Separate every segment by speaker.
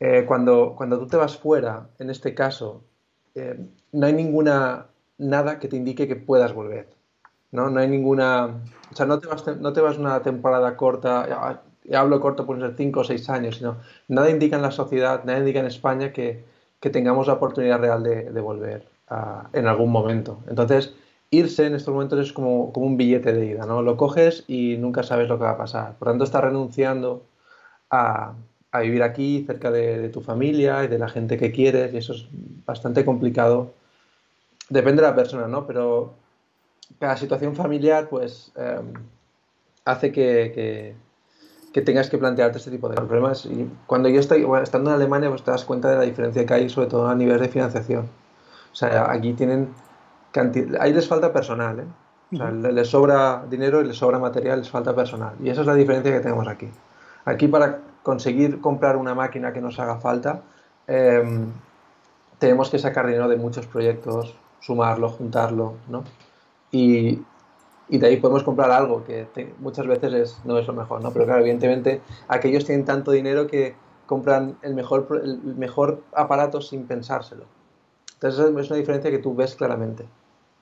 Speaker 1: eh, cuando, cuando tú te vas fuera, en este caso, eh, no hay ninguna nada que te indique que puedas volver. ¿no? no hay ninguna. O sea, no te vas, no te vas una temporada corta, y hablo corto, pueden ser 5 o 6 años, sino nada indica en la sociedad, nada indica en España que, que tengamos la oportunidad real de, de volver en algún momento. Entonces, irse en estos momentos es como, como, un billete de ida, ¿no? Lo coges y nunca sabes lo que va a pasar. Por tanto, estás renunciando a, a vivir aquí, cerca de, tu familia y de la gente que quieres, y eso es bastante complicado. Depende de la persona, ¿no? Pero cada situación familiar, pues, em, hace que, que, tengas que plantearte este tipo de problemas. Y cuando yo estoy, estando en Alemania, pues te das cuenta de la diferencia que hay, sobre todo a nivel de financiación. O sea, aquí tienen ahí les falta personal, ¿eh? O sea, les sobra dinero y les sobra material, les falta personal. Y esa es la diferencia que tenemos aquí. Aquí para conseguir comprar una máquina que nos haga falta, em, tenemos que sacar dinero de muchos proyectos, sumarlo, juntarlo, ¿no? Y, de ahí podemos comprar algo que muchas veces es, no es lo mejor, ¿no? Pero claro, evidentemente aquellos tienen tanto dinero que compran el mejor, el mejor aparato sin pensárselo. Entonces es una diferencia que tú ves claramente.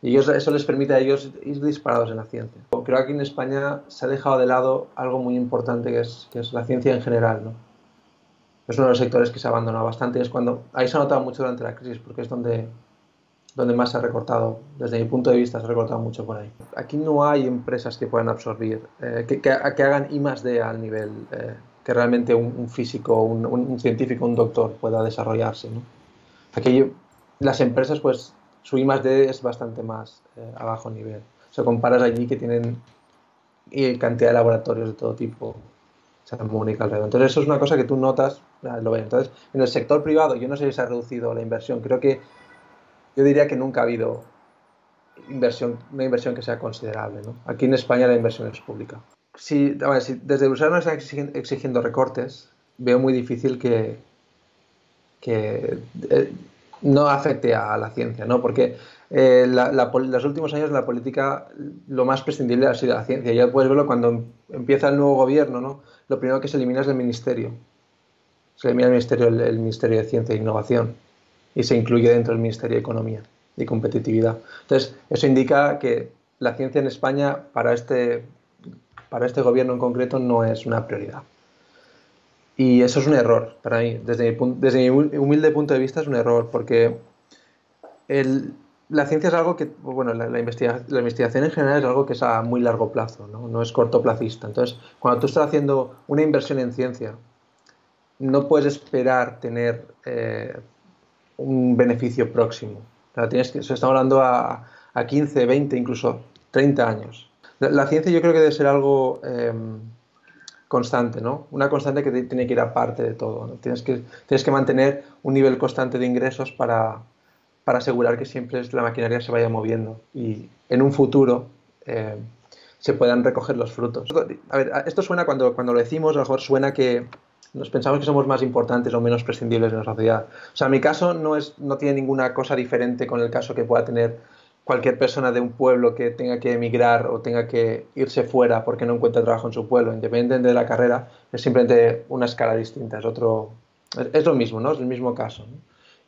Speaker 1: Y eso les permite a ellos ir disparados en la ciencia. Creo que aquí en España se ha dejado de lado algo muy importante que es, que es la ciencia en general. ¿no? Es uno de los sectores que se ha abandonado bastante y es cuando, ahí se ha notado mucho durante la crisis porque es donde, donde más se ha recortado, desde mi punto de vista se ha recortado mucho por ahí. Aquí no hay empresas que puedan absorbir, eh, que, que, hagan I más D al nivel eh, que realmente un, físico, un, un, científico, un doctor pueda desarrollarse. ¿no? Aquí las empresas pues su I es bastante más eh, a bajo nivel. O sea, comparas allí que tienen y cantidad de laboratorios de todo tipo, o sea, Mónica alrededor. Entonces, eso es una cosa que tú notas, lo ves. Entonces, en el sector privado, yo no sé si se ha reducido la inversión. Creo que yo diría que nunca ha habido inversión, una inversión que sea considerable. Aquí en España la inversión es pública. Si, ver, si desde Bruselas nos están exigiendo, recortes, veo muy difícil que, que eh, no afecte a la ciencia, ¿no? Porque eh, los últimos años la política lo más prescindible ha sido la ciencia. Ya puedes verlo cuando empieza el nuevo gobierno, ¿no? Lo primero que se elimina es el ministerio. Se elimina el ministerio, el, ministerio de Ciencia e Innovación y se incluye dentro del Ministerio de Economía y Competitividad. Entonces, eso indica que la ciencia en España para este, para este gobierno en concreto no es una prioridad. Y eso es un error para mí. Desde mi, desde mi humilde punto de vista es un error porque el, la ciencia es algo que, bueno, la, la, investigación en general es algo que es a muy largo plazo, ¿no? no es cortoplacista. Entonces, cuando tú estás haciendo una inversión en ciencia, no puedes esperar tener eh, un beneficio próximo. tienes que, estamos hablando a, a, 15, 20, incluso 30 años. La, ciencia yo creo que debe ser algo... Eh, constante, ¿no? Una constante que tiene que ir aparte de todo. Tienes, que, mantener un nivel constante de ingresos para, asegurar que siempre la maquinaria se vaya moviendo y en un futuro eh, se puedan recoger los frutos. Esto suena cuando, lo decimos, a lo mejor suena que nos pensamos que somos más importantes o menos prescindibles en la sociedad. O sea, mi caso no tiene ninguna cosa diferente con el caso que pueda tener cualquier persona de un pueblo que tenga que emigrar o tenga que irse fuera porque no encuentra trabajo en su pueblo, independientemente de la carrera, es simplemente una escala distinta, es otro, es, lo mismo, ¿no? Es el mismo caso.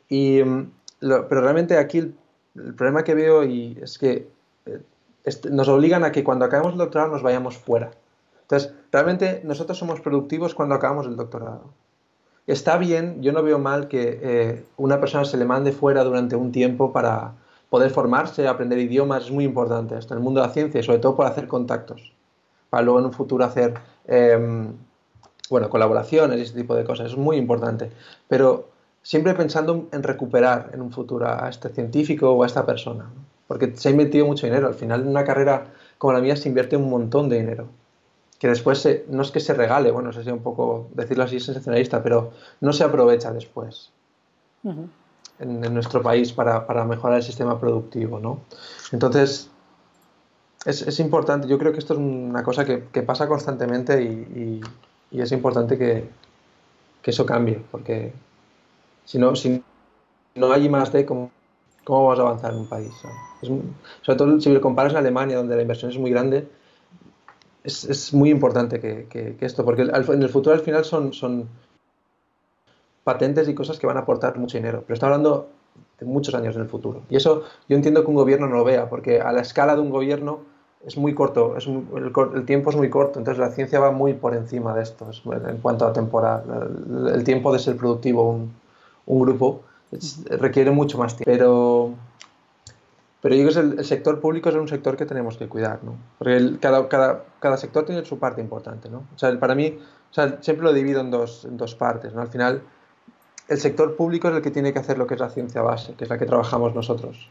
Speaker 1: Y, mm, pero realmente aquí el, problema que veo y es que eh, nos obligan a que cuando acabemos el doctorado nos vayamos fuera. Entonces, realmente nosotros somos productivos cuando acabamos el doctorado. Está bien, yo no veo mal que eh, una persona se le mande fuera durante un tiempo para, poder formarse, aprender idiomas, es muy importante esto en el mundo de la ciencia y sobre todo para hacer contactos, para luego en un futuro hacer, em, bueno, colaboraciones y ese tipo de cosas, es muy importante. Pero siempre pensando en recuperar en un futuro a este científico o a esta persona, porque se ha invertido mucho dinero. Al final, en una carrera como la mía se invierte un montón de dinero, que después no es que se regale, bueno, sé si un poco decirlo así sensacionalista, pero no se aprovecha después en, nuestro país para, para, mejorar el sistema productivo, ¿no? Entonces, es, es, importante, yo creo que esto es una cosa que, que pasa constantemente y, y, es importante que, que, eso cambie, porque si no, si no hay más de cómo, cómo vas a avanzar en un país. sobre todo si lo comparas en Alemania, donde la inversión es muy grande, es, es muy importante que, que, esto, porque en el futuro al final son, son patentes y cosas que van a aportar mucho dinero, pero está hablando de muchos años en el futuro. Y eso yo entiendo que un gobierno no lo vea, porque a la escala de un gobierno es muy corto, es el, tiempo es muy corto, entonces la ciencia va muy por encima de esto en cuanto a temporal. El, tiempo de ser productivo un, un grupo requiere mucho más tiempo. Pero, pero yo creo que el, sector público es un sector que tenemos que cuidar. Porque cada, sector tiene su parte importante, ¿no? O sea, para mí, o sea, siempre lo divido en dos, en dos partes, ¿no? Al final, el sector público es el que tiene que hacer lo que es la ciencia base, que es la que trabajamos nosotros.